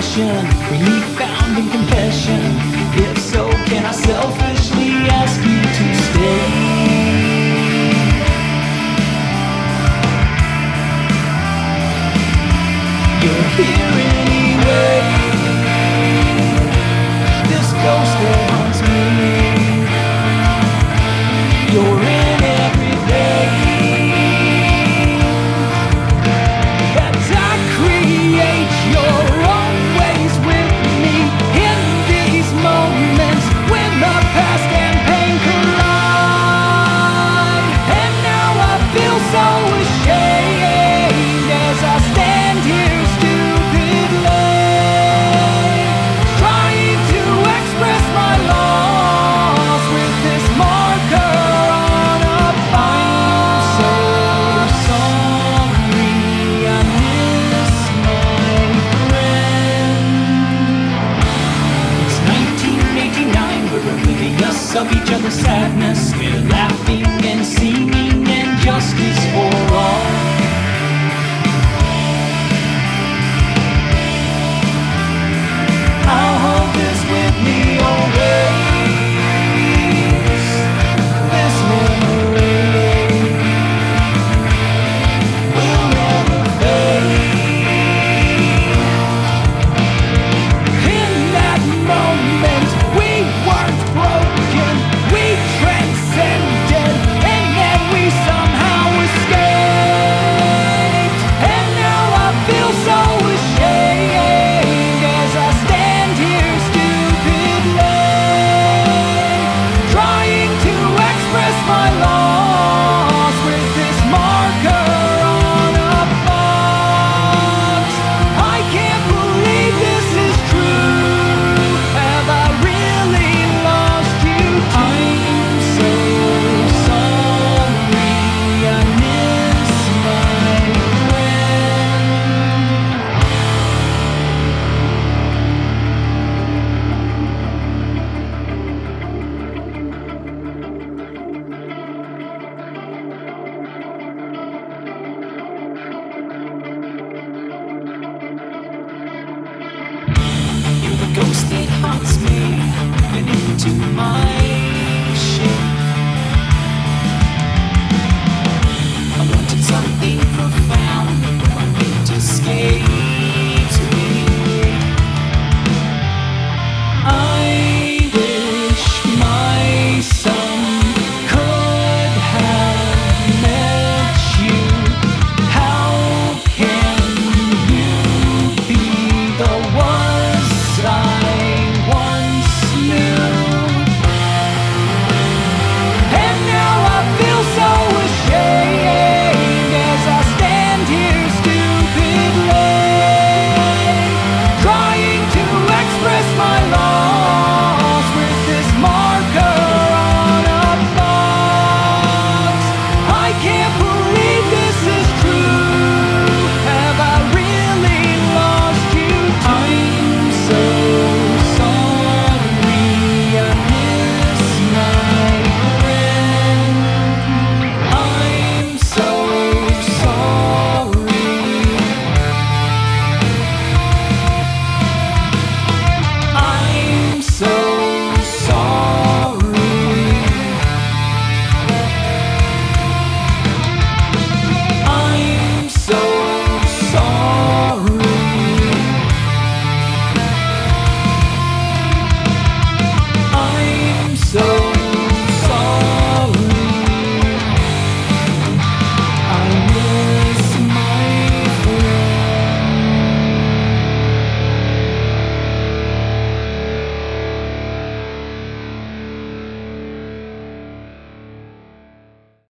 obsession, relief found in confession. If so, can I selfishly ask you to stay? You're here of each other's sadness, we're laughing. into my.